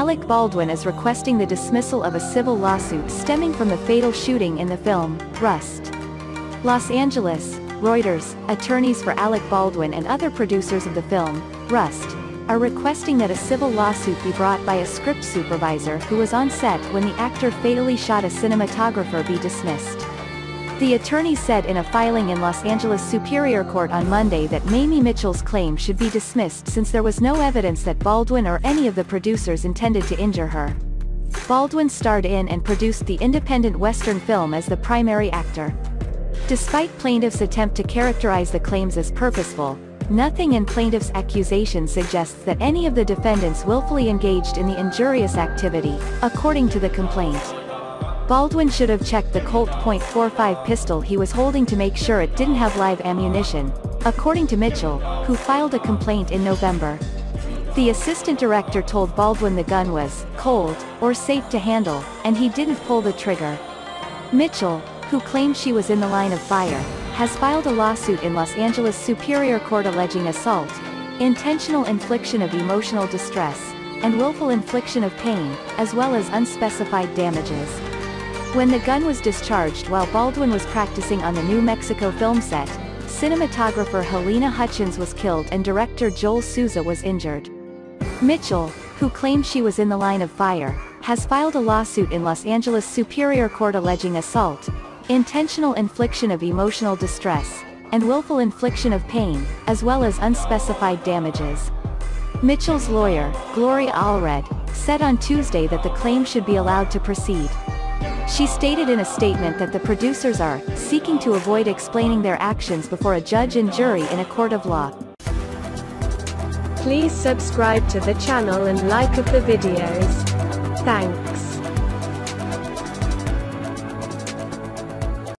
Alec Baldwin is requesting the dismissal of a civil lawsuit stemming from the fatal shooting in the film, Rust. Los Angeles, Reuters, attorneys for Alec Baldwin and other producers of the film, Rust, are requesting that a civil lawsuit be brought by a script supervisor who was on set when the actor fatally shot a cinematographer be dismissed. The attorney said in a filing in Los Angeles Superior Court on Monday that Mamie Mitchell's claim should be dismissed since there was no evidence that Baldwin or any of the producers intended to injure her. Baldwin starred in and produced the independent Western film as the primary actor. Despite plaintiff's attempt to characterize the claims as purposeful, Nothing in plaintiff's accusation suggests that any of the defendants willfully engaged in the injurious activity, according to the complaint. Baldwin should have checked the Colt .45 pistol he was holding to make sure it didn't have live ammunition, according to Mitchell, who filed a complaint in November. The assistant director told Baldwin the gun was cold, or safe to handle, and he didn't pull the trigger. Mitchell, who claimed she was in the line of fire, has filed a lawsuit in Los Angeles Superior Court alleging assault, intentional infliction of emotional distress, and willful infliction of pain, as well as unspecified damages. When the gun was discharged while Baldwin was practicing on the New Mexico film set, cinematographer Halyna Hutchins was killed and director Joel Souza was injured. Mitchell, who claimed she was in the line of fire, has filed a lawsuit in Los Angeles Superior Court alleging assault, intentional infliction of emotional distress, and willful infliction of pain, as well as unspecified damages. Mitchell's lawyer, Gloria Allred, said on Tuesday that the claim should be allowed to proceed. She stated in a statement that the producers are seeking to avoid explaining their actions before a judge and jury in a court of law. Please subscribe to the channel and like of the videos. Thanks.